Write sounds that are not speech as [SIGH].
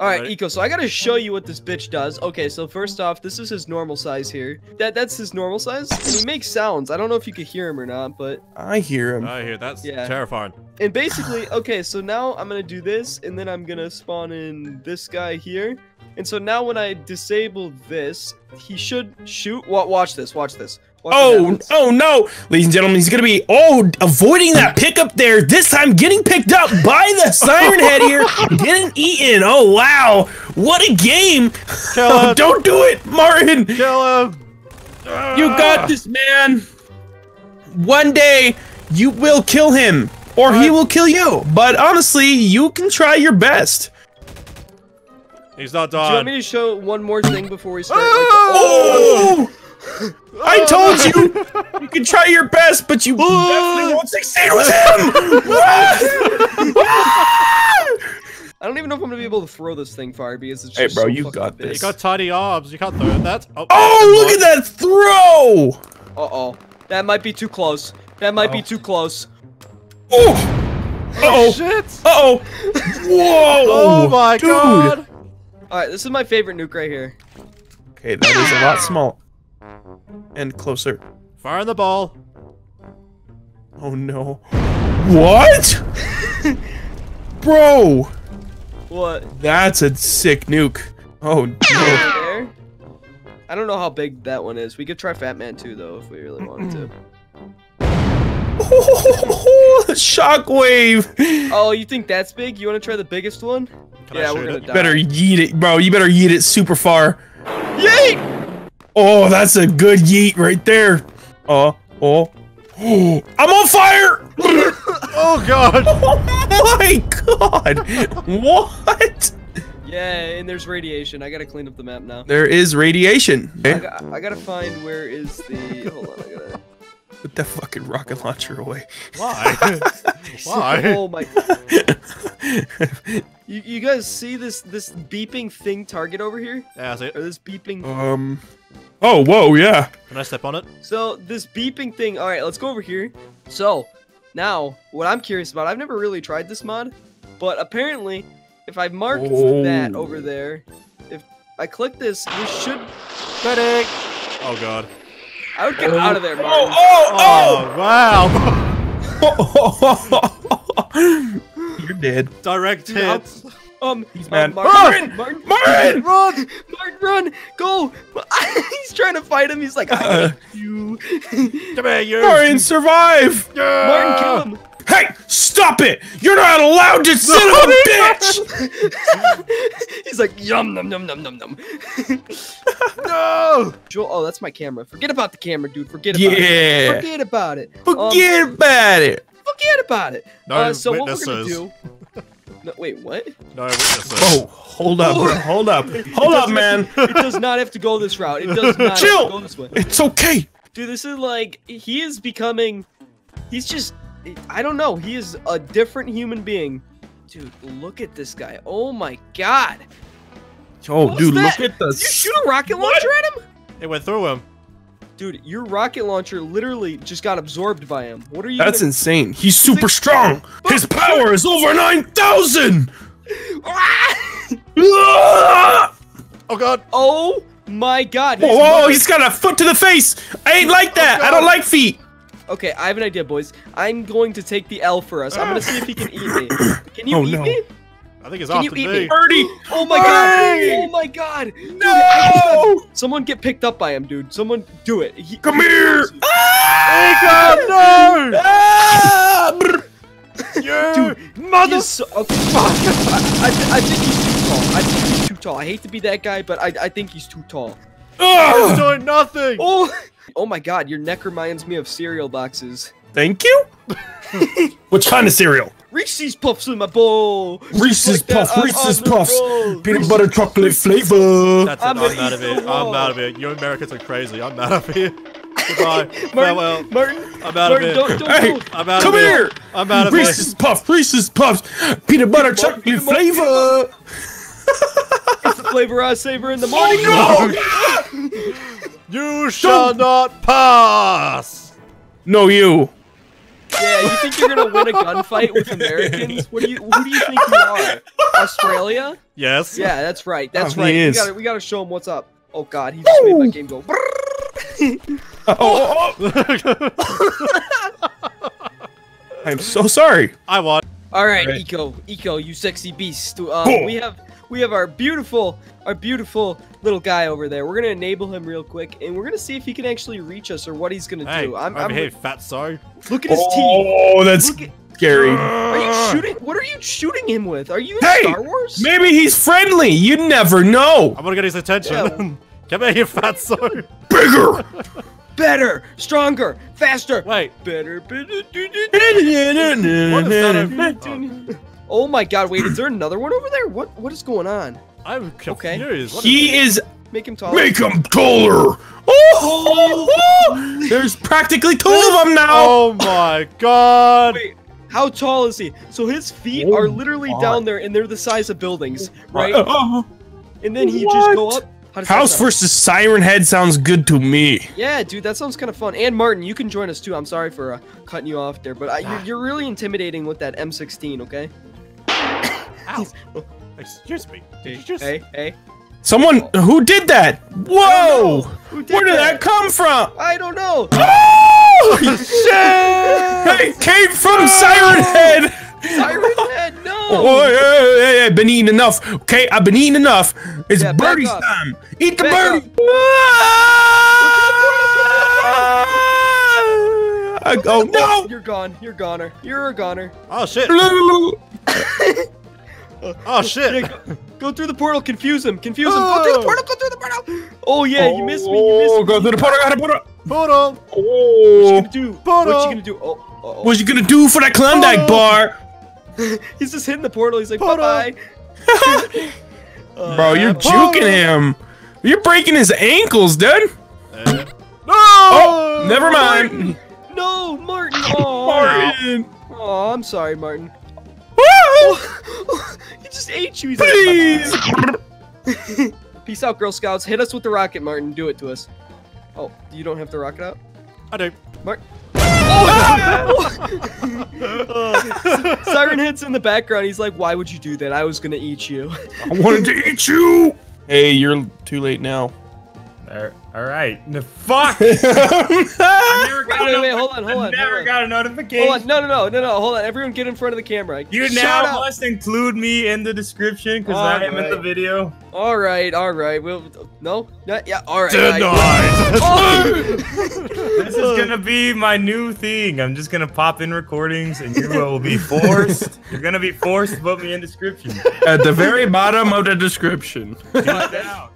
All right, Ready? Eco. So I gotta show you what this bitch does. Okay, so first off, this is his normal size here. That that's his normal size, and he makes sounds. I don't know if you could hear him or not, but I hear him. I hear that's Yeah. terrifying. and basically, okay. So now I'm gonna do this, and then I'm gonna spawn in this guy here. And so now when I disable this, he should shoot. Wa- Watch this. Watch this. Watch what Oh, oh no! Ladies and gentlemen, he's gonna be, oh, avoiding that pickup there. This time getting picked up by the [LAUGHS] Siren Head here. Getting eaten. Oh, wow. What a game. Kill [LAUGHS] Oh, don't do it, Martin. Kill him! You got this, man. One day, you will kill him. Or he will kill you. But honestly, you can try your best. He's not Do you want me to show one more thing before we start? [LAUGHS] Like, Oh! oh! I told you! [LAUGHS] You can try your best, but you definitely won't succeed with him! [LAUGHS] I don't even know if I'm gonna be able to throw this thing far because it's just Hey, bro, so you got big. this. You got tiny arms. You can't throw that. Oh, oh, look at that throw! Uh oh, that might be too close. That might be Oh. too close. Oh! Uh-oh! Shit! Uh-oh! [LAUGHS] Whoa! Oh my dude. god! All right, this is my favorite nuke right here. Okay, that is a lot small. And closer. Fire in the ball. Oh no. What? [LAUGHS] Bro! What? That's a sick nuke. Oh no. I don't know how big that one is. We could try Fat Man too, though, if we really wanted to. Oh, [LAUGHS] shockwave! Oh, you think that's big? You want to try the biggest one? Can yeah, we're gonna it? die. Better yeet it, bro. You better yeet it super far. Yeet! Oh, that's a good yeet right there. Uh, oh. Oh, [GASPS] I'm on fire! [LAUGHS] Oh god! [LAUGHS] oh my god! What? Yeah, and there's radiation. I gotta clean up the map now. There is radiation. I, got, I gotta find where is the. Hold on, I gotta. Put that fucking rocket launcher away. Why? [LAUGHS] Why? Oh my. [LAUGHS] You, you guys see this this beeping thing target over here? Yeah, I see it. Or this beeping. Um. Oh, whoa, yeah. Can I step on it? So this beeping thing. All right, let's go over here. So now, what I'm curious about, I've never really tried this mod, but apparently, if I mark that Oh. over there, if I click this, this should. Medic! Oh god. I would get out of there, Martin. Oh, Oh, oh! wow! oh! [LAUGHS] You're dead. Direct Dude, how- hits. Um, He's uh, mad. Martin, Martin, Martin! run, Martin, run, go! [LAUGHS] He's trying to fight him. He's like, I Uh. hate you. Come here, you! Martin, survive! Martin, kill him. Hey, stop it! You're not allowed to son of a [LAUGHS] bitch! He's like, yum, num, num, num, num, num. [LAUGHS] No! Joel, oh, that's my camera. Forget about the camera, dude. Forget about it. Yeah. Forget about it. Um, Forget about it. forget about it. No uh, so what we're witnesses. gonna do? No, wait, what? No witnesses. Oh, hold up, bro. [LAUGHS] Hold up. Hold up, man. It does not have to go this route. It does not have Chill. to go this way. It's okay. Dude, this is like he is becoming. He's just. I don't know. He is a different human being. Dude, look at this guy. Oh my god. Oh, What dude, that? look at the. Did you shoot a rocket launcher at him? It went through him. Dude, your rocket launcher literally just got absorbed by him. What are you? That's gonna- insane. He's super strong. His power is over 9,000. Ah! [LAUGHS] [LAUGHS] Oh god! oh my god. Whoa, whoa, he's got a foot to the face. I ain't like that. I don't like feet. Okay, I have an idea, boys. I'm going to take the L for us. I'm gonna [SIGHS] see if he can eat me. Can you Oh, eat no. me? I think it's Can you after eat me. me? Birdie. Oh my god! Oh my god! Dude, No. Someone get picked up by him, dude. Someone do it. He- Come here. Jacob, no! Ah, brr. You He mother! so, oh, fuck. [LAUGHS] I, I, I think he's too tall. I think he's too tall. I hate to be that guy, but I, I think he's too tall. Ah. He's doing nothing! Oh! [LAUGHS] Oh my god, your neck reminds me of cereal boxes. Thank you. [LAUGHS] Which kind of cereal? Reese's Puffs in my bowl! Reese's Like that, Reese's Puffs, roll. peanut butter chocolate flavor. That's it, I'm I'm, out of it. I'm out of it. You Americans are crazy. I'm out of here. Goodbye. [LAUGHS] Martin, Farewell. Martin, I'm out of Martin, here. don't, don't Hey, go. I'm out Come of here. I'm out of it. Reese's Puffs, Reese's Puffs, peanut butter chocolate Martin, flavor. [LAUGHS] It's the flavor I savor in the oh, morning. no! [LAUGHS] You shall not pass! No, you. Yeah, you think you're gonna win a gunfight with Americans? What do you? Who do you think you are? Australia? Yes. Yeah, that's right. That's Oh, right. he We gotta, we gotta show him what's up. Oh God, he just made my game go. Oh, oh, oh. I'm so sorry. I won. All right, Right. Eco, Eco, you sexy beast. Uh, cool. we have we have our beautiful, our beautiful little guy over there. We're gonna enable him real quick, and we're gonna see if he can actually reach us or what he's gonna Hey, do. I'm, over I'm here, fatso. look at his oh, teeth. Oh, that's at, scary. are you shooting? What are you shooting him with? Are you in Hey, Star Wars? Maybe he's friendly. You never know. I'm gonna get his attention. Yeah. [LAUGHS] Come here, you fatso. Bigger. Better, stronger, faster. Wait. Better, better. [LAUGHS] What is that? over- Oh my God! Wait, is there another one over there? What What is going on? I'm Okay. confused. What is He is. Make him taller. Make him taller. Oh, oh, [LAUGHS] there's practically two of them now. [LAUGHS] Oh my god. Wait, how tall is he? So his feet Oh are literally my. down there, and they're the size of buildings, right? Uh, [LAUGHS] And then he just go up. How does that House versus Siren Head sounds good to me. Yeah, dude, that sounds kind of fun. And Martin, you can join us too. I'm sorry for uh, cutting you off there, but uh, you're, you're really intimidating with that M16. Okay. Ow. Excuse me. Did you just? Hey, hey. Someone who did that? Whoa! Who did Where did that come from? I don't know. [LAUGHS] Oh! Shit! It came from Siren Head. Siren Head, no. [LAUGHS] Oh, yeah, yeah, yeah, I've been eating enough. Okay, I've been eating enough. It's Yeah, back birdie's time. Eat the Back birdie. Ah! Oh no! You're gone. You're goner. You're a goner. Oh shit. [LAUGHS] [LAUGHS] Oh shit. Yeah, go, go through the portal. Confuse him. Confuse him. Go through the Oh. portal. Go through the portal. Oh yeah, you missed me. You missed Oh, me. go through the portal. Got to portal. Portal. What you Oh, gonna do? Portal. What you gonna do? Oh, oh, oh. what you gonna do for that Klondike Portal. bar, [LAUGHS] He's just hitting the portal. He's like, bye Portal. bye. [LAUGHS] bro? You're Portal. juking him. You're breaking his ankles, dude. Uh, no. Oh, never mind. No, Martin. Oh, Martin. oh, I'm sorry, Martin. Woo! he just ate you. He's Please. "Bye-bye." [LAUGHS] Peace out, Girl Scouts. Hit us with the rocket, Martin. Do it to us. Oh, you don't have the rocket out? I do. Martin. Oh! [LAUGHS] Siren hits in the background. He's like, why would you do that? I was gonna eat you. I wanted to eat you. Hey, you're too late now. All all right. The fuck. [LAUGHS] I never Wait, got wait, a wait, notif- hold on, hold I on, never hold on. got a notification. Hold on. No, no, no, no, no. Hold on. Everyone get in front of the camera. You Shut now up. must include me in the description because I am in the video. All right, all right. We'll, no, not, yeah, all right. Denied. [LAUGHS] Oh! [LAUGHS] This is gonna be my new thing. I'm just gonna pop in recordings, and you will be forced. [LAUGHS] You're gonna be forced to put me in description. At the very bottom of the description. Get it out.